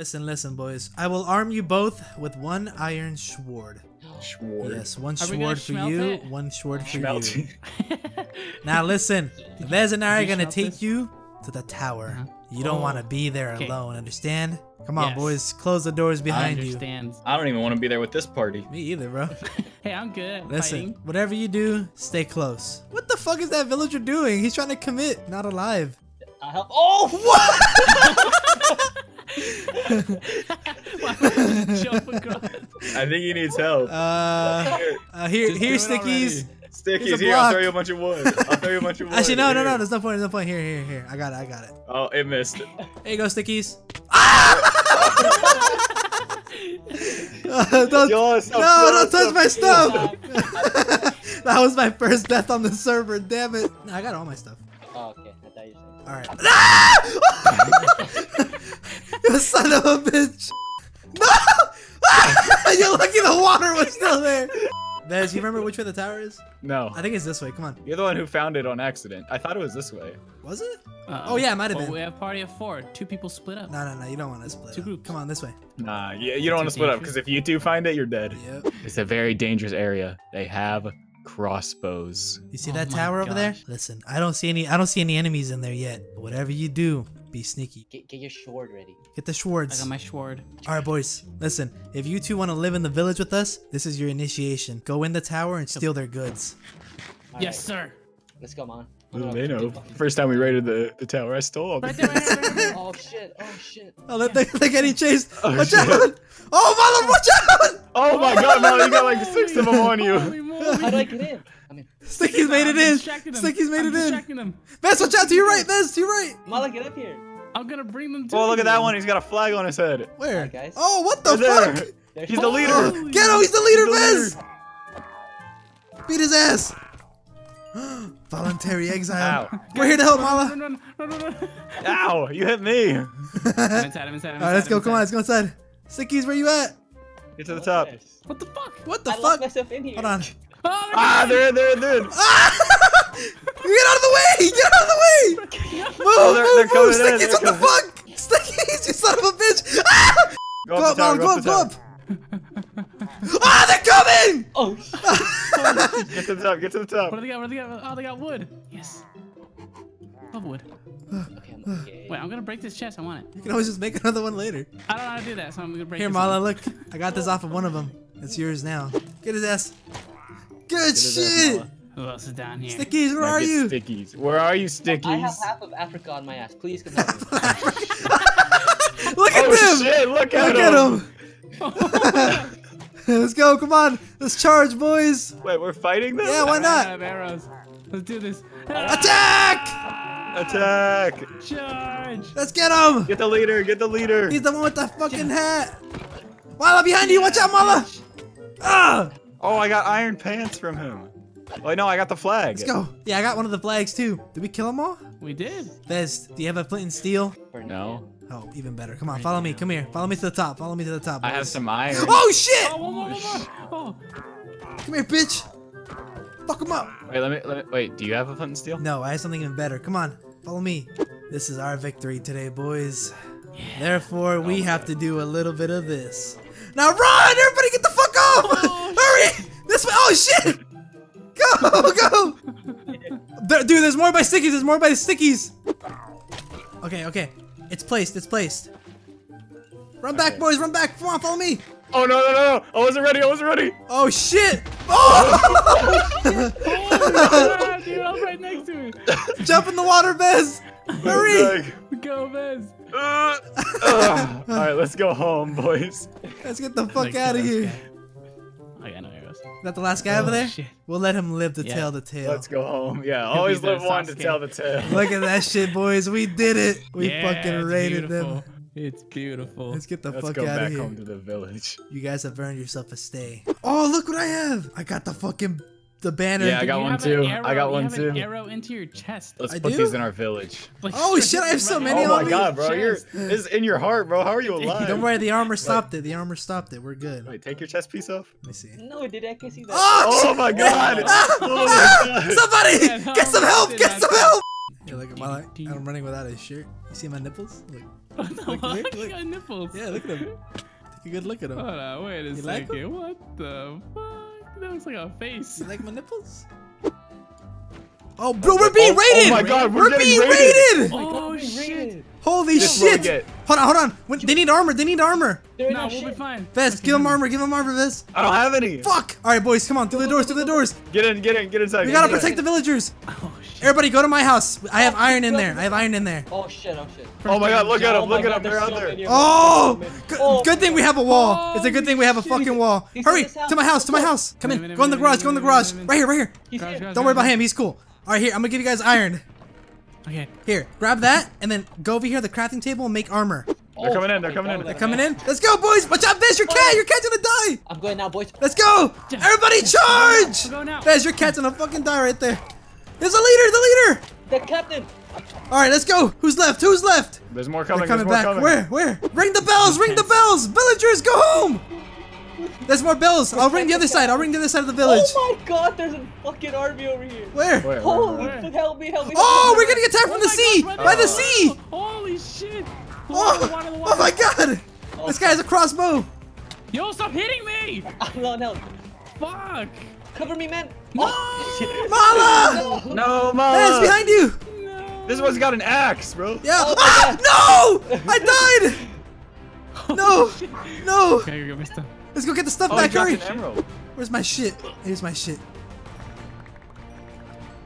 Listen, listen, boys. I will arm you both with one iron sword. Sword. Yes, one Are we gonna sword for you, it? one sword for Schmelt. you. Now listen, Vez and I are gonna take this? you to the tower. Uh-huh. You don't Oh, want to be there okay. alone, understand? Come on, Yes. boys, close the doors I behind you. understand. I don't even want to be there with this party. Me either, bro. Hey, I'm good at Listen, fighting. whatever you do, stay close. What the fuck is that villager doing? He's trying to commit, not alive. I'll help. Oh! Why would you jump across? I think he needs help. Uh, Here, uh here, Just here's do it already. stickies. Stickies, here, I'll throw you a bunch of wood. I'll throw you a bunch of wood. Actually, no, no, no. There's no point. There's no point. Here, here, here. I got it. I got it. Oh, it missed. There you go, stickies. Uh, don't, Yo, no, stop, don't stop, touch my stuff. that was my first death on the server. Damn it. No, I got all my stuff. Oh, okay. I you were saying. All right. Ah! you son of a bitch. No! You're lucky the water was still there. Vez, you remember which way the tower is? No. I think it's this way. Come on. You're the one who found it on accident. I thought it was this way. Was it? Uh-oh. Oh, yeah, it might have Oh, been. we have party of four. Two people split up. No, no, no. You don't want to split. Two up. groups. Come on, this way. Nah, you, you don't want to Too split up because if you two find it, you're dead. Yep. It's a very dangerous area. They have crossbows. You see Oh that my tower over there? Listen, I don't see any. I don't see any enemies in there yet. But whatever you do, be sneaky. Get, get your sword ready. Get the swords. I got my sword. All right, boys. Listen, if you two want to live in the village with us, this is your initiation. Go in the tower and steal their goods. All yes, right, sir. Let's go, man. Little they know. First time we raided the, the tower, I stole all Right the there, right there, right there. Oh shit! Oh shit! Oh, they're, they're, they're getting chased. Oh, watch shit. out! Oh, Marlon, watch out! Oh my god, no, you got like six of them on you. Holy moly. How do I get in? I mean, Sticky's made it I'm in. distracting. Sticky's made I'm it in. distracting them. Vez, watch out to your right. Vez, to your right. Mala, get up here. I'm gonna bring them to Oh, look you. at that one. He's got a flag on his head. Where? Alright, guys. Oh, what the Right there. fuck? There's He's the leader. Oh, Holy get him! He's the leader, He's the Vez. Beat his ass. Voluntary exile. Ow. We're here to help, Run, Mala. run, run, run, run, run. Ow, you hit me. I'm inside, I'm inside, I'm inside. All right, let's I'm go. Come on, let's go inside. Stickies, where you at? Get to the top. What the fuck? What the I fuck? locked myself in here. Hold on. Oh, Ah, they're in, they're in, they're in. Ah! Get out of the way! Get out of the way! Move, Oh, they're- move, they're move! coming in, what the coming fuck? Stickies, you son of a bitch! Ah! Go Go up up, tower, Mom, go up up, go up! Ah, they're coming! Oh, shit. Get to the top, get to the top. What do they got? What do they got? Oh, they got wood. Yes. Love wood. okay, I'm okay. Wait, I'm gonna break this chest. I want it. You can always just make another one later. I don't know how to do that, so I'm gonna break Here, this Mala, one. look. I got this off of one of them. It's yours now. Get his ass. Good his ass, shit! Mala. Who else is down here? Stickies, where Now are you? Stickies. Where are you, Stickies? I have half of Africa on my ass. Please come help me. Look at oh them! shit, look at Look him. at them! Let's go, come on. Let's charge, boys. Wait, we're fighting them? Yeah, why I not? have arrows. Let's do this. Attack! Attack! Charge! Let's get him! Get the leader, get the leader. He's the one with the fucking hat. Mala, behind you! Watch out, Mala! Ah! Oh, I got iron pants from him. Wait, no, I got the flag. Let's go. Yeah, I got one of the flags too. Did we kill them all? We did. Vez, do you have a flint and steel? For No. Oh, even better. Come on, follow me. Come here. Follow me to the top. Follow me to the top. I have some iron. Oh shit! Oh, one more, one more. Oh, Come here, bitch. Fuck him up. Wait, let me, let me, wait, do you have a flint and steel? No, I have something even better. Come on, follow me. This is our victory today, boys. Therefore, we oh, have to do a little bit of this. Now run! Everybody get the fuck off! Hurry! This way! Oh shit! Go! Go! There- Dude, there's more by stickies. There's more by stickies. Okay, okay. It's placed. It's placed. Run back, boys. Run back. Come on, follow me. Oh, no, no, no, no. I wasn't ready, I wasn't ready. Oh shit! Oh! ah, dude, I'm right next to it. Jump in the water, Vez. Hurry! Go, Vez. Uh, uh, all right, let's go home, boys. Let's get the fuck out of here. guy. I got no arrows. that the last guy over Oh, there? shit. We'll let him live to Yeah. tell the tale. Let's go home. Yeah, He'll always the live one to tell the tale. Look at that shit, boys. We did it. We Yeah, fucking it's raided beautiful. them. It's beautiful. Let's get the Let's fuck go out back of here. home to the village. You guys have earned yourself a stay. Oh, look what I have. I got the fucking the banner. Yeah, I got one too. arrow- I got you one have too. An arrow into your chest. Let's I put do? these in our village. Like, Oh, shit, I have so right many Oh my god, bro, you're this is in your heart, bro. How are you alive? Don't worry, the armor stopped it. The armor stopped it. We're good. Wait, take your chest piece off. Let me see. No, did I can see that? Oh, Oh my god! Oh my god! Somebody, Yeah, no, get some help! Get some see- help! Hey, look at my Do I'm running without a shirt. You see my nipples? Look. What the Look, fuck? look, You look. got nipples. Yeah, look at them. Take a good look at them. Hold on, wait a You like second. what the fuck? That looks like a face. You like my nipples? Oh, bro, we're being Oh, oh my God, we're we're being raided! raided! Oh, Raided. shit. Holy This is what we shit! Hold on, hold on. When, they need armor. They need armor. They're No, we'll be fine. Vez, give them armor. Give them armor, Vez. I don't have any. Fuck! All right, boys, come on. Through the doors. Through the doors. Get in, get in, get inside. We get gotta inside. protect the villagers. Mind. Oh, shit. Everybody, go to my house. I have Oh, iron in there. I have iron in there. Oh shit, oh shit. Oh my god, look at Oh them, look at God, them, they're out there. Oh! oh good, Oh, good thing we have a wall. It's a good thing we have a fucking wall. Hurry to my house. To my house. Come in. Go in the garage. Go in the wait a minute, garage. wait a minute. Right here. Right here. He's Guys, here. guys, Don't worry about him. He's cool. All right, here. I'm gonna give you guys iron. Okay. Here, grab that, and then go over here to the crafting table and make armor. They're oh, coming in, they're coming in. They're coming in. Let's go, boys. Watch out, Vez. Your cat. Your cat's gonna die. I'm going now, boys. Let's go. Everybody charge. We're going now. Vez, your cat's gonna fucking die right there. There's a leader. The leader. The captain. All right, let's go. Who's left? Who's left? There's more coming, They're coming there's back. more coming. Where? Where? Ring the bells! Ring the bells! Villagers, go home! There's more bells. I'll ring the other side. I'll ring the other side of the village. Oh my god, there's a fucking army over here. Where? Where, where, Holy where? fuck, help me, help me. Oh, help me. we're getting attacked from Oh the sea! gosh, By the my- sea! Holy shit. Oh, water, water, water. oh my god! This guy has a crossbow. Yo, stop hitting me. I'm not help. Fuck. Cover me, man. No. Mala! No. No, Hey, mama! it's behind you! No. This one's got an axe, bro. Yeah. Oh ah! No! I died! No! No! Okay, go, Mister. Let's go get the stuff Oh, back, hurry! Where's my shit? Here's my shit.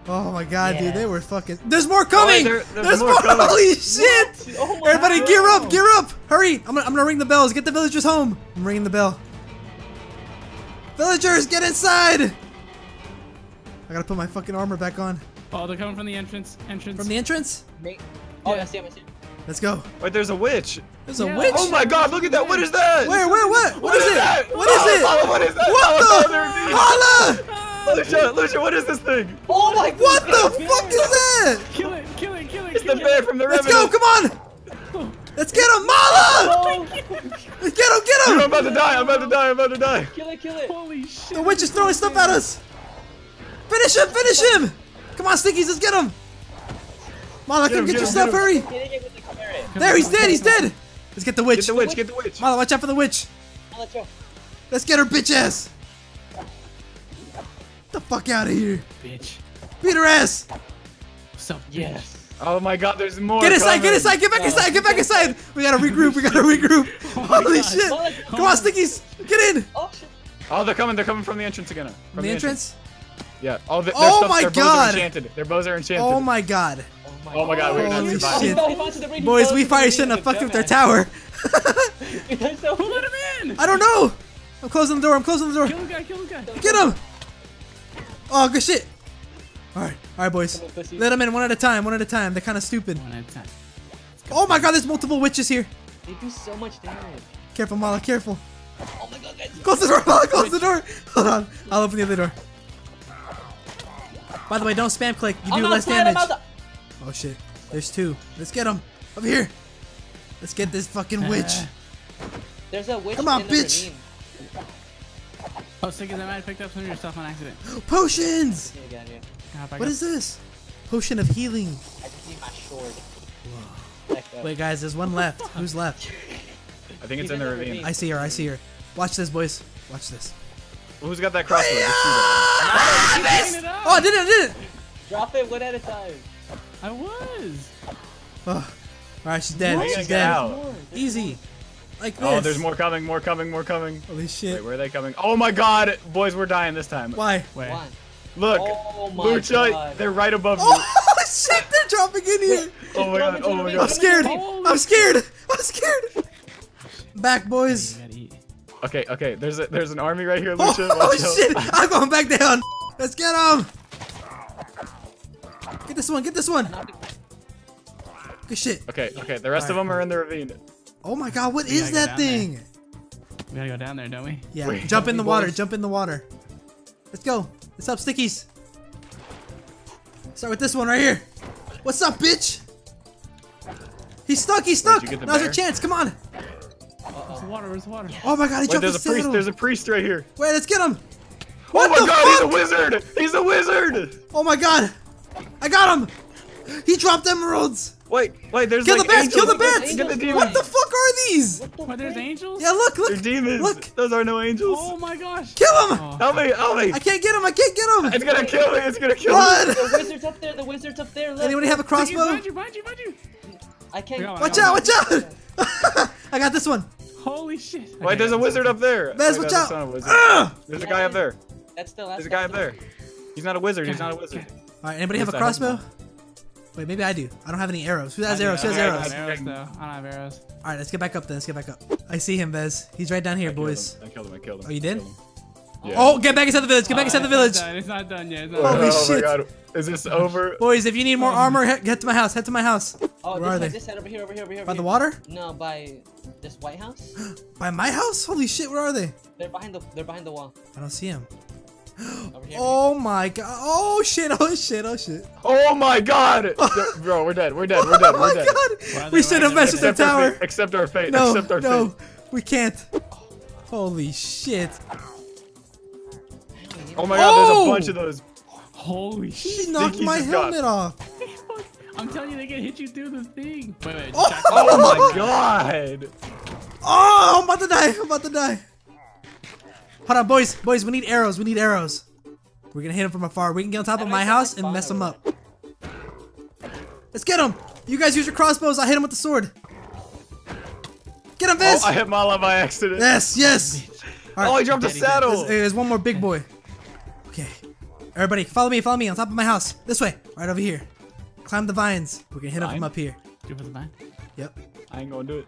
Oh my god, dude, they were fucking. There's more coming! there- there's there's more more! coming. Holy shit! Oh Everybody, God. gear up! Gear up! Hurry! I'm gonna, I'm gonna ring the bells. Get the villagers home. I'm ringing the bell. Villagers, get inside! I gotta put my fucking armor back on. Oh, they're coming from the entrance. Entrance. From the entrance? Mate. Oh, I see him, I see him. Let's go. Wait, there's a witch. There's a Yeah. witch? Oh my god, look at that. What is that? Where, where, what? What is it? that? What is oh, it? Oh, what is that? What Oh, the? there it is. Holla! Lucia, Lucia, what is this thing? Oh my god. What the fuck is that? Kill it, kill it, kill it. It's the kill bear from the Let's Revenant. go, come on! Let's get him, Mala! Oh, Let's get him, get him! I'm about to die. I'm about to die. I'm about to die. kill it, kill it. Holy shit. The witch is throwing stuff at us! Finish him, finish him! Come on, Stickies, let's get him! Mala, Get come him, get get your him, stuff, get him. hurry! Hitting it with the Chimera. There, he's dead, he's dead! Let's get the witch. Get the witch. Get the witch. Mala, watch out for the witch. I'll let you. Let's get her bitch ass. Get the fuck out of here. Bitch. Beat her ass. What's up. Yes. Oh my god, there's more. Get inside, get inside, get back inside, get back inside. We gotta regroup, we gotta regroup. Oh Holy God. shit. Mala, Come on, Stickies, get in. Oh shit. Oh, they're coming. They're coming from the entrance again. From From the entrance? Yeah. Oh, th- their Oh stuff, my their God. bows are enchanted. Their bows are enchanted. Oh my god. Oh my, Oh god, we're not Holy surviving. shit. He fell into the ring, he Boys, we into the probably shouldn't have fucked a with their tower. So Who let him in? I don't know. I'm closing the door, I'm closing the door. Kill the guy, kill the guy. Get him. Oh, good shit. Alright, alright, boys. On. Let them in one at a time, one at a time. They're kind of stupid. One at a time. Oh my god, there's multiple witches here. They do so much damage. Careful, Mala, careful. Oh my god, guys. Close the door, Mala, close the door. Hold on, I'll open the other door. By the way, don't spam click. You I'm do less outside, I'm damage. Oh shit, there's two. Let's get them. Over here. Let's get this fucking witch. Uh, There's a witch Come on, in the bitch. ravine. Oh, Stickies, I might have picked up some of your stuff on accident. Potions. Yeah, get out of here. Hop back What up. is this? Potion of healing. I just need my sword. Wait, guys, there's one left. Who's left? I think it's in the ravine. ravine. I see her. I see her. Watch this, boys. Watch this. Who's got that crossbow? Just shoot Clean it up. Oh, I did it! I did it! Drop it one at a time. I was. Oh. All right, she's dead. She's dead. out. Easy. Like oh, this. Oh, there's more coming. More coming. More coming. Holy shit. Wait, where are they coming? Oh my god, boys, we're dying this time. Why? Wait. One. Look, Oh my Lucha, god. they're right above oh, you. Oh shit! They're dropping in here. Oh my god. Oh my god. I'm scared. I'm scared. I'm scared. Back, boys. You gotta eat. Okay, okay. There's a there's an army right here, Oh, Lucha. Watch out. shit! I'm going back down. Let's get him. Get this one. Get this one. Good shit. Okay, okay. The rest of them are in the ravine. Oh my god, what We is gotta go that down there. thing? We gotta go down there, don't we? Yeah, Wait. jump in the water. boys. Jump in the water. Let's go. What's up, Stickies? Start with this one right here. What's up, bitch? He's stuck. He's stuck. you get the Now's our chance. Come on. Where's the water? Where's the water? Oh my god, he Wait, jumped there's a the priest. saddle. There's a priest right here. Wait, let's get him. Oh what oh my the god, fuck? he's a wizard! He's a wizard! Oh my god. I got him. He dropped emeralds. Wait, wait, there's Kill like the bats! Kill the bats! Get the demons. What the fuck are these? What the What, there's angels? Yeah, look, look! They're demons. look. Those are no angels. Oh my gosh. kill him! Oh. Help me, help me. I can't get him! I can't get him! It's gonna kill me. It's gonna kill me. Run! The wizard's up there. The wizard's up there. Look. Anybody have a crossbow? Behind you, behind you, behind you. I can't. I Watch out! Watch out! I got this one. Holy shit. Wait, there's a wizard up there. Vez, oh watch out! a There's a guy up there. That's the last. There's a guy up there. He's not a wizard. He's not a wizard. All right, anybody have a At least I hope crossbow? Wait, maybe I do. I don't have any arrows. Who has arrows? Who has arrows? have arrows though. I don't have arrows. All right, let's get back up then. Let's get back up. I see him, Vez. He's right down here, I boys. him. I killed him. I killed him. Oh, you did? Yeah. Oh, get back inside the village. Get back oh, inside the village. Oh, It's not done yet. It's Oh, not Holy oh shit. my god. Is this over? Boys, if you need more oh armor, he- head to my house. Head to my house. Oh, Where are this they? side, this side, over here, over here, over here. By the water? No, by this White House. By my house? Holy shit, where are they? They're behind the. They're behind the wall. I don't see him. Over here. Oh my god. Oh shit. Oh shit. Oh shit. Oh my god. Bro, we're dead. We're dead. We're dead. oh We're my dead. Why We should have messed with the Accept our tower. fate. Accept our fate. No, Accept our no. fate. We can't. Holy shit. Oh my god, there's Oh! a bunch of those. Holy He shit. He knocked my just got- helmet off. I'm telling you, they can hit you through the thing. Wait, wait. Oh! Oh my god. Oh, I'm about to die. I'm about to die. Hold on, boys. Boys, we need arrows. We need arrows. We're gonna hit him from afar. We can get on top of my house sense, and mess him up. Let's get him. You guys use your crossbows. I'll hit him with the sword. Get him, Oh, I hit Mala by accident. yes, yes. All Oh, right. I dropped a saddle. There's, there's one more big boy. Okay. Everybody, follow me, follow me on top of my house. This way, right over here. Climb the vines. We're gonna hit him Vine? from up here. Do it for the vine. Yep. I ain't gonna do it.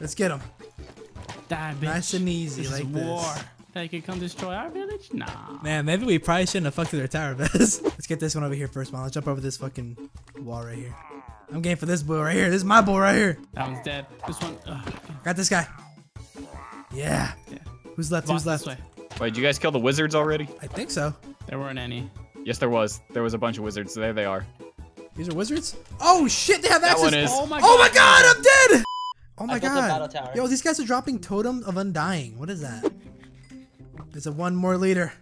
Let's get him. Die, bitch. Nice and easy This like is this. war. They could come destroy our village? Nah. Man, maybe we probably shouldn't have fucked with their tower, Vez. Let's get this one over here first, man. Let's jump over this fucking wall right here. I'm game for this bull right here. This is my bull right here. That one's dead. This one. Ugh. Got this guy. Yeah. Yeah. Who's left? Walk Who's left? this way. Wait, did you guys kill the wizards already? I think so. There weren't any. Yes, there was. There was a bunch of wizards. There they are. These are wizards? Oh shit, they have That access. one is. Oh my Oh my god. god, I'm dead! Oh my I god. battle tower. Yo, these guys are dropping Totem of Undying. What is that? There's a one more leader.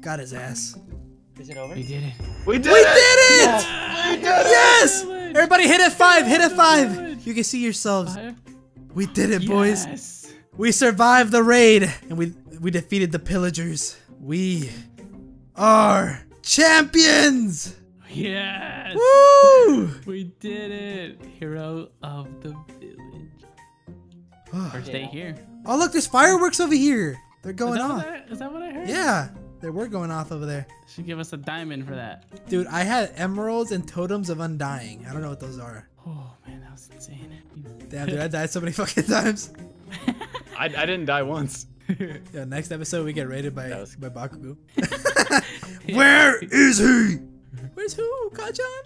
Got his ass. Is it over? We did it. We did We it! did it! We did it! Yes! Everybody hit F5, hit Village! F5! You can see yourselves. Fire? We did it, boys. Yes. We survived the raid and we we defeated the pillagers. We are champions! Yes. Woo! We did it. Hero of the village. First day here. Oh look, there's fireworks over here. They're going that, off. I, is that what I heard? Yeah, they were going off over there. Should give us a diamond for that. Dude, I had emeralds and totems of undying. I don't know what those are. Oh man, that was insane. Damn, dude, I died so many fucking times. I, I didn't die once. Yeah, next episode we get raided by That was- by Bakugo. Where is he? Where's who, Kajan?